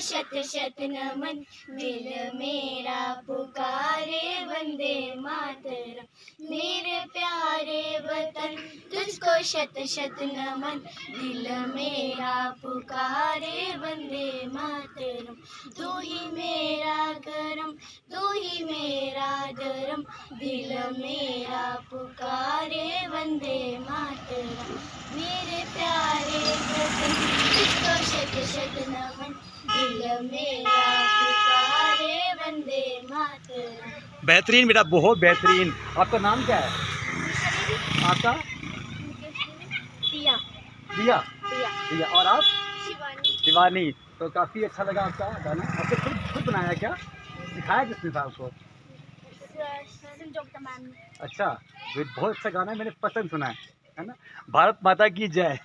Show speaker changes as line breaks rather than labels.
शत शत नमन दिल मेरा पुकारे वंदे मातरम। मेरे प्यारे वतन, तुझको शत शत नमन, दिल मेरा पुकारे वंदे मातरम। तू ही मेरा करम, तू ही मेरा धर्म, दिल मेरा पुकारे वंदे मातरम। मेरे प्यारे वतन तुझको शत शत नमन दिल मेरा पुकारे वंदे मातरम
बेहतरीन बेटा, बहुत बेहतरीन। आपका नाम क्या है? आपका? दिया। दिया। और आप?
शिवानी।
तो काफ़ी अच्छा लगा आपका गाना। आपने खुद खुद बनाया क्या? सिखाया किसने था आपको? अच्छा ये बहुत अच्छा गाना है, मैंने पसंद सुना है। है ना? भारत माता की जय।